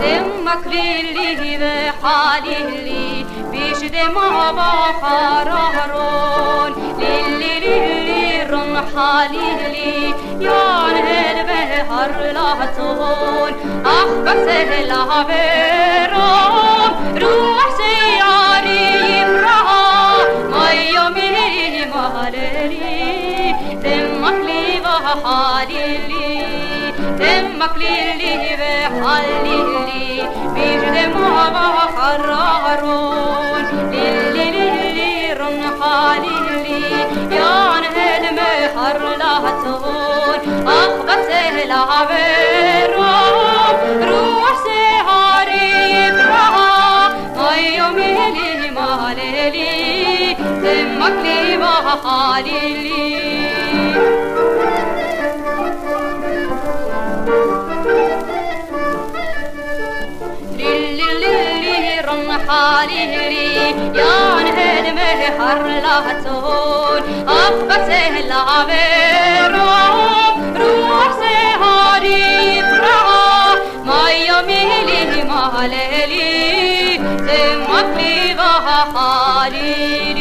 دمك للي بحالي لي بيش دمع بخرارون للي للي رن حالي لي يان لا تهون أخ بس العبرام لي بحالي لي دمك للي بحالي لي. بيجد ما بحرارون للي للي رن حالي لي. يا نهل مهر لا تهون أخبت العبرون روح سهاري ما يومي لي ما ليلي دمك لي بحالي لي. حالي لي يا نهد مهر لهتون أخبت العبيرون روح سهاري فرعا ما يميلي ما ليلي دمك لي بها حالي